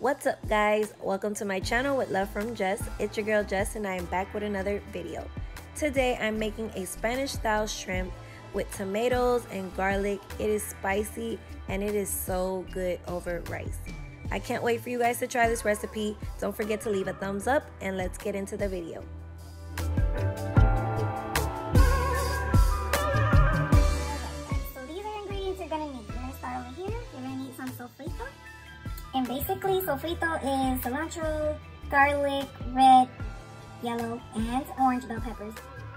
What's up guys? Welcome to my channel with love from Jess. It's your girl Jess and I am back with another video. Today I'm making a Spanish style shrimp with tomatoes and garlic. It is spicy and it is so good over rice. I can't wait for you guys to try this recipe. Don't forget to leave a thumbs up and let's get into the video. So these are ingredients you're gonna need. You're gonna start over here. You're gonna need some sofrito. And basically, sofrito is cilantro, garlic, red, yellow, and orange bell peppers,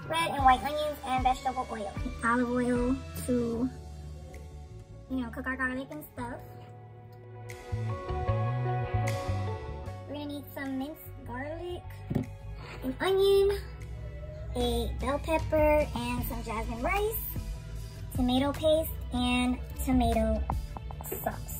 red and white onions, and vegetable oil. Olive oil to, you know, cook our garlic and stuff. We're gonna need some minced garlic, an onion, a bell pepper, and some jasmine rice tomato paste, and tomato sauce.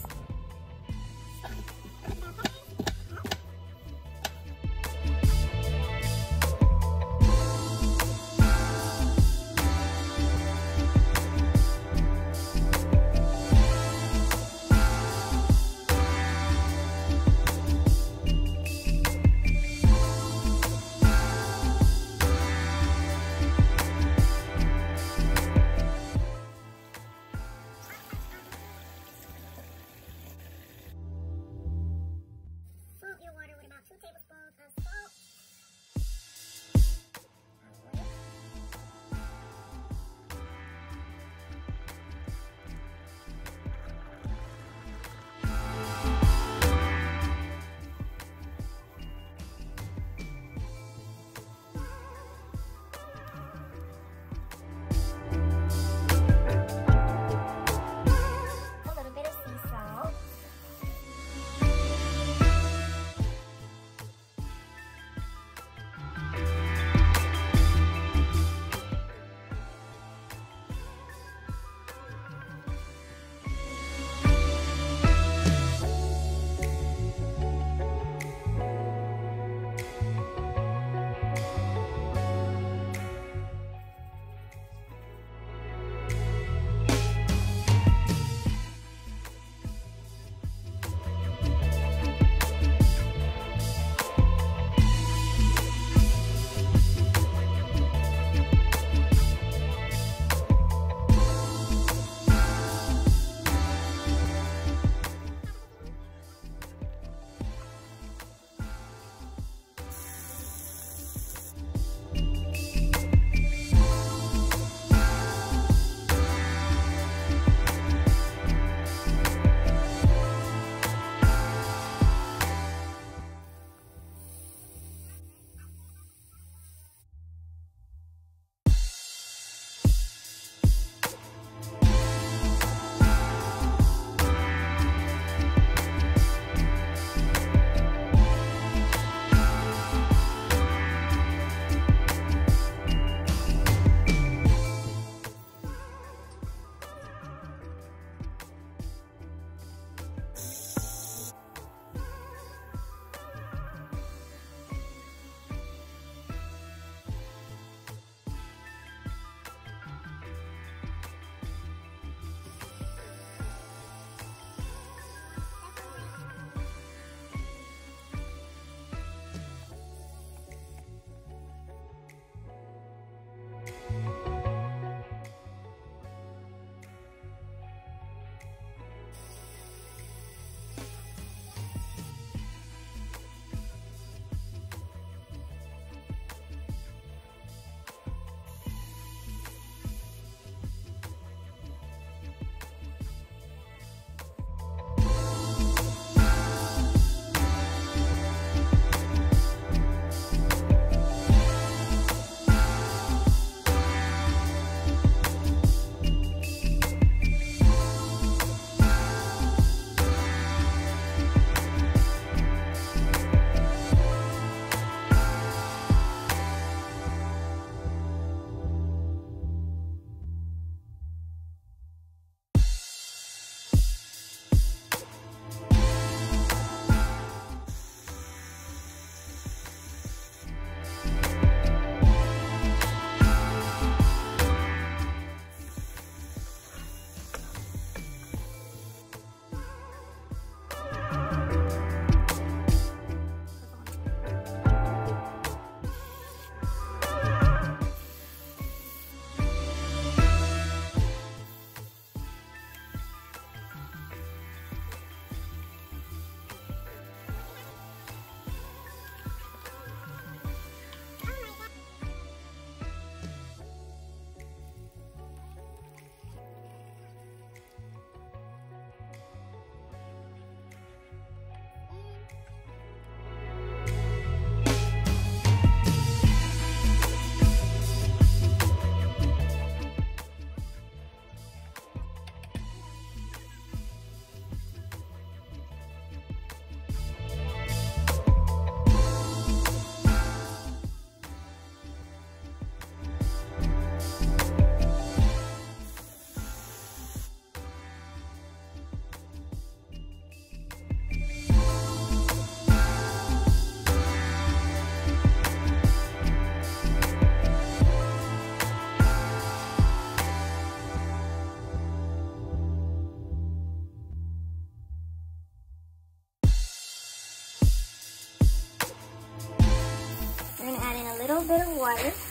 Little bit of water.